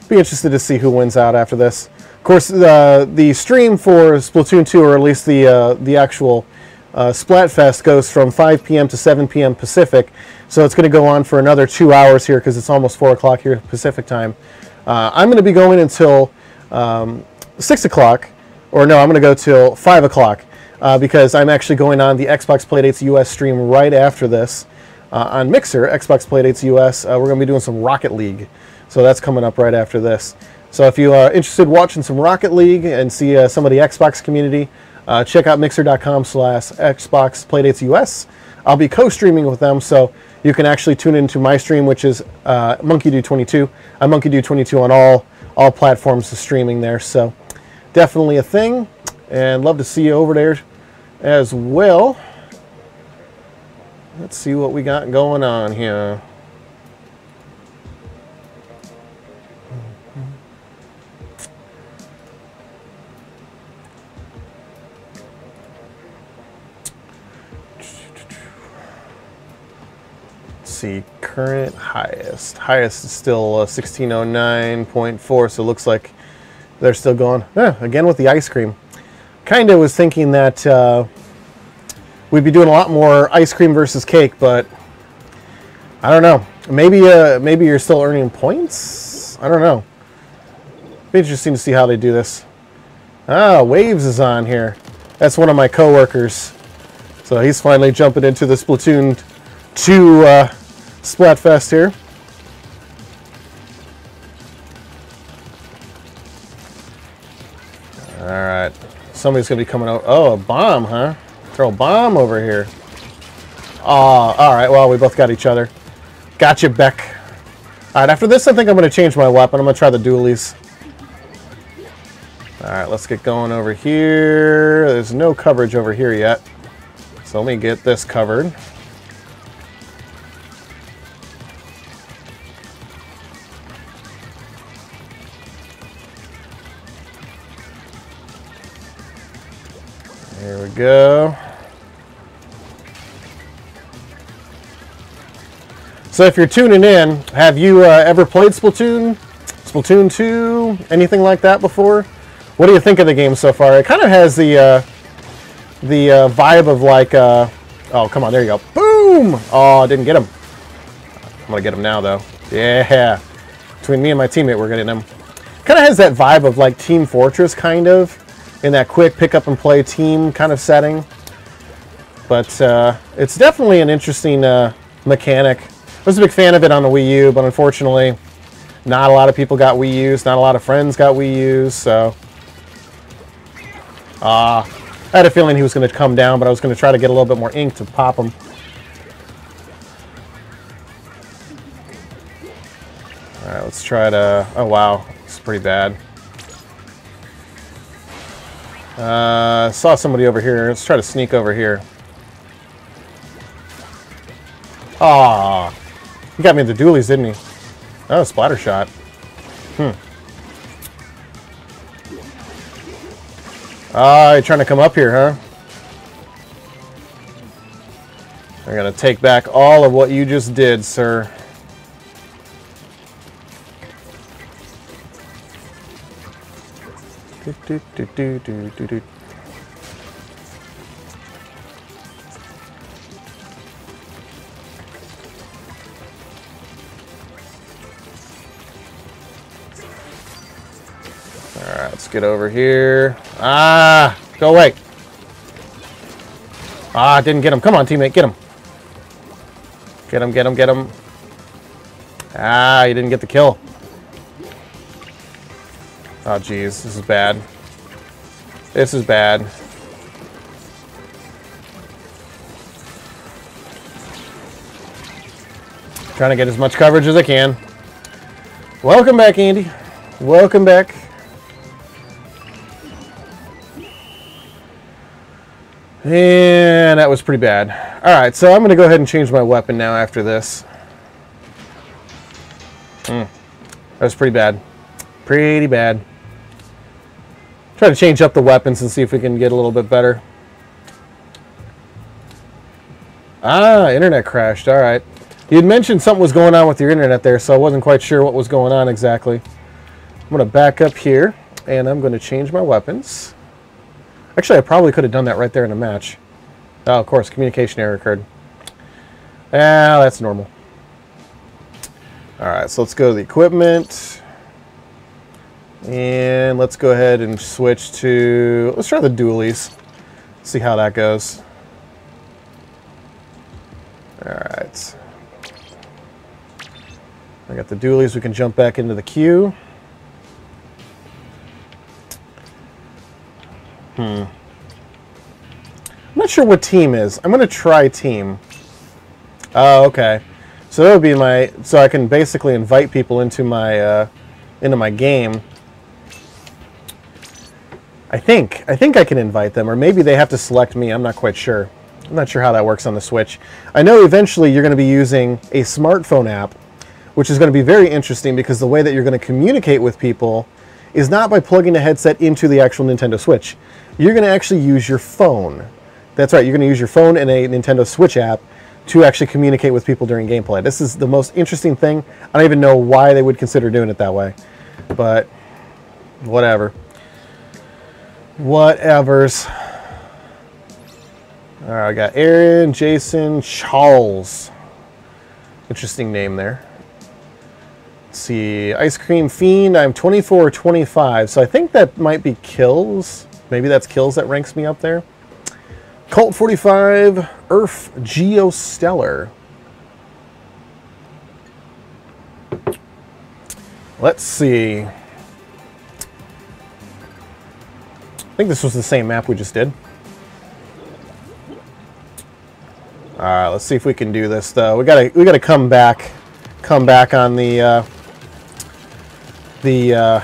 Be interested to see who wins out after this. Of course, uh, the stream for Splatoon 2, or at least the uh, the actual uh, Splatfest, goes from 5 p.m. to 7 p.m. Pacific. So it's going to go on for another two hours here because it's almost 4 o'clock here Pacific time. Uh, I'm going to be going until um, 6 o'clock, or no, I'm going to go till 5 o'clock uh, because I'm actually going on the Xbox Playdates US stream right after this uh, on Mixer, Xbox Playdates US. Uh, we're going to be doing some Rocket League, so that's coming up right after this. So if you are interested in watching some Rocket League and see uh, some of the Xbox community, uh, check out mixer.com slash Xbox Playdates US. I'll be co-streaming with them, so you can actually tune into my stream, which is uh, Monkiedude22. I'm Monkiedude22 on all all platforms of streaming there, so definitely a thing, and love to see you over there as well. Let's see what we got going on here. See, current highest. Highest is still uh, 1609.4, so it looks like they're still going. Yeah, again with the ice cream. Kind of was thinking that uh, we'd be doing a lot more ice cream versus cake, but I don't know. Maybe uh, maybe you're still earning points. I don't know. Be interesting to see how they do this. Ah, Waves is on here. That's one of my coworkers. So he's finally jumping into the Splatoon 2 uh, Splatfest here. Alright. Somebody's going to be coming out. Oh, a bomb, huh? Throw a bomb over here. Oh, alright. Well, we both got each other. Gotcha, Beck. Alright, after this, I think I'm to change my weapon. I'm to try the dualies. Alright, let's get going over here. There's no coverage over here yet. So let me get this covered. Go. So if you're tuning in, have you uh, ever played Splatoon? Splatoon 2? Anything like that before? What do you think of the game so far? It kind of has the uh, the uh, vibe of like, uh, oh, come on, there you go. Boom! Oh, I didn't get him. I'm to get him now, though. Yeah. Between me and my teammate, we're getting him. Kind of has that vibe of like Team Fortress, kind of in that quick pick up and play team kind of setting. But uh, it's definitely an interesting uh, mechanic. I was a big fan of it on the Wii U, but unfortunately, not a lot of people got Wii U's. Not a lot of friends got Wii U's, so... Ah, uh, I had a feeling he was going to come down, but I was going to try to get a little bit more ink to pop him. Alright, let's try to... Oh, wow. It's pretty bad. Uh, saw somebody over here. Let's try to sneak over here. Ah, he got me the dualies, didn't he? Oh, splatter shot. Hmm. Ah, you're trying to come up here, huh? I'm gonna take back all of what you just did, sir. Alright, let's get over here. Ah! Go away! Ah, didn't get him. Come on, teammate, get him. Get him, get him, get him. Ah, you didn't get the kill. Oh, jeez. This is bad. This is bad. Trying to get as much coverage as I can. Welcome back, Andy. Welcome back. And that was pretty bad. Alright, so I'm going to go ahead and change my weapon now after this. Mm, that was pretty bad. Pretty bad. Try to change up the weapons and see if we can get a little bit better. Ah, internet crashed. All right. You had mentioned something was going on with your internet there, so I wasn't quite sure what was going on exactly. I'm going to back up here, and I'm going to change my weapons. Actually, I probably could have done that right there in a match. Oh, of course, communication error occurred. Ah, that's normal. All right, so let's go to the equipment. And let's go ahead and switch to, let's try the dualies. See how that goes. All right. I got the dualies. We can jump back into the queue. Hmm. I'm not sure what team is. I'm to try team. Oh, okay. So that would be my. So I can basically invite people into my uh, into my game. I think. I think I can invite them, or maybe they have to select me. I'm not quite sure. I'm not sure how that works on the Switch. I know eventually you're going to be using a smartphone app, which is going to be very interesting because the way that you're going to communicate with people is not by plugging a headset into the actual Nintendo Switch. You're going to actually use your phone. That's right. You're going to use your phone and a Nintendo Switch app to actually communicate with people during gameplay. This is the most interesting thing. I don't even know why they would consider doing it that way. But whatever. Whatevers. All right, I got Aaron, Jason, Charles. Interesting name there. Let's see, Ice Cream Fiend, I'm 24 25, so I think that might be kills. Maybe that's kills that ranks me up there. Colt 45, Earth Geostellar. Let's see. I think this was the same map we just did. All right, let's see if we can do this though. We gotta we gotta come back, come back on the uh, the uh,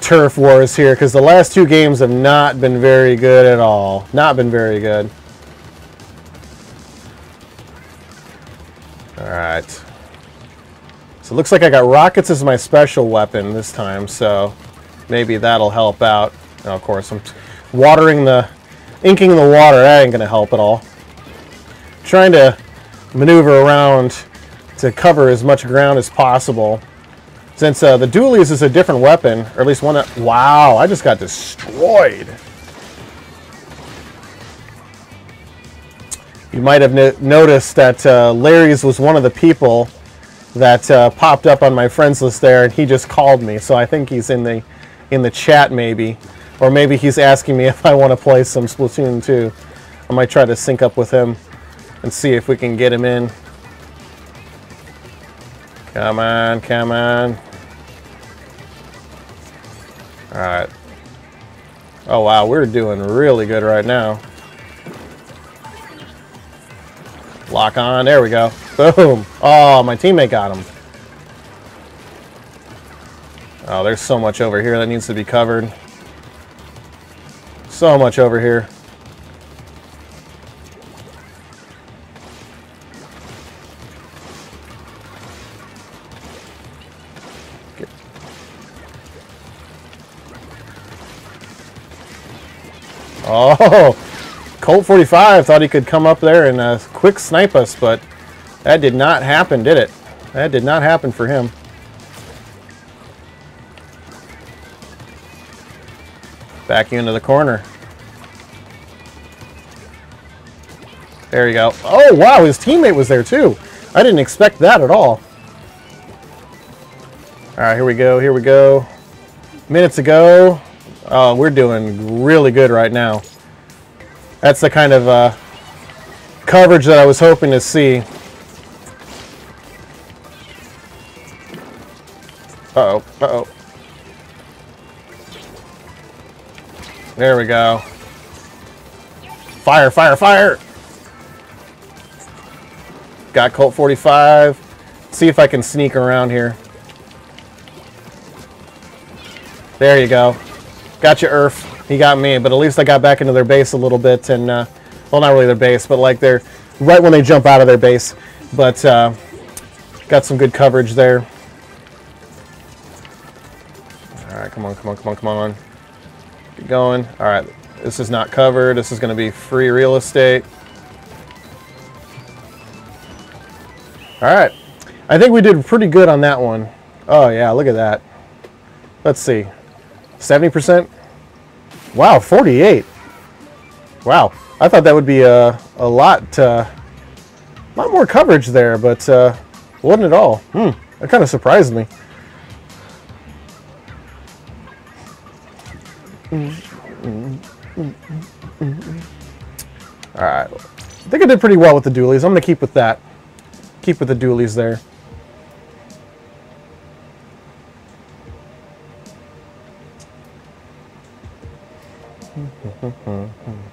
turf wars here because the last two games have not been very good at all. Not been very good. All right. So it looks like I got rockets as my special weapon this time, so maybe that'll help out. Now, of course, I'm watering the, inking the water. That ain't gonna help at all. Trying to maneuver around to cover as much ground as possible. Since uh, the dualies is a different weapon, or at least one that... Wow, I just got destroyed. You might have no noticed that uh, Larry's was one of the people that uh, popped up on my friends list there, and he just called me. So I think he's in the in the chat maybe, or maybe he's asking me (laughs) if I want to play some Splatoon 2. I might try to sync up with him and see if we can get him in. Come on, come on. Alright. Oh wow, we're doing really good right now. Lock on, there we go. Boom. Oh, my teammate got him. Oh, there's so much over here that needs to be covered. So much over here. Oh, Colt 45 thought he could come up there and uh, quick snipe us, but that did not happen, did it? That did not happen for him. Back you into the corner. There you go. Oh, wow, his teammate was there too. I didn't expect that at all. All right, here we go, here we go. Minutes ago, Oh, we're doing really good right now. That's the kind of uh, coverage that I was hoping to see. There we go. Fire, fire, fire! Got Colt 45. See if I can sneak around here. There you go. Got you, Earth. He got me, but at least I got back into their base a little bit, and uh, well, not really their base, but like they're right when they jump out of their base. But uh, got some good coverage there. All right, come on, come on, come on, come on. Get going. All right, this is not covered. This is going to be free real estate. All right. I think we did pretty good on that one. Oh, yeah, look at that. Let's see. 70%? Wow, 48. Wow, I thought that would be a, a lot, uh, lot more coverage there, but uh, wasn't at all. Hmm, that kind of surprised me. All right. I think I did pretty well with the dualies. I'm going to keep with that. Keep with the dualies there. (laughs)